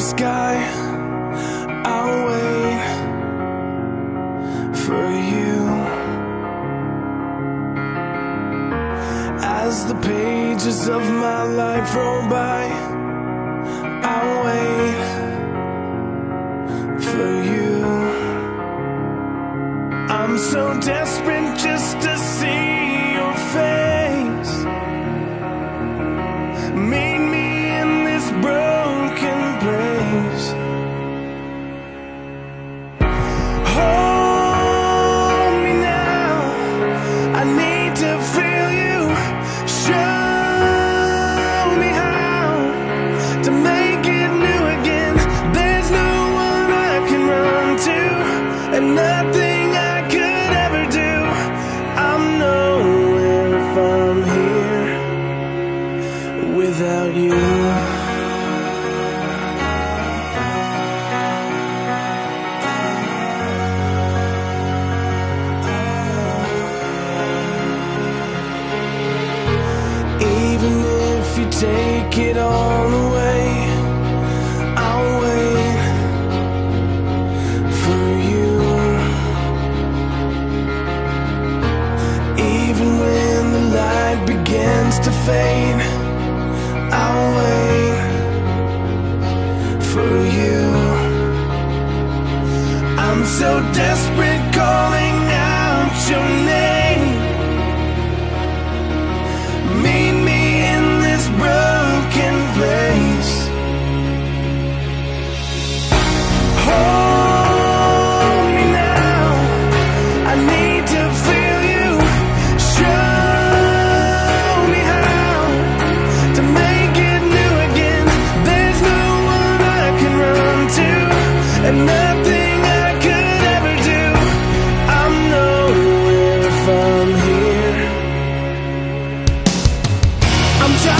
sky. I'll wait for you. As the pages of my life roll by, I'll wait for you. I'm so desperate take it all away, I'll wait for you. Even when the light begins to fade, I'll wait for you. I'm so desperate calling out your name. I'm trying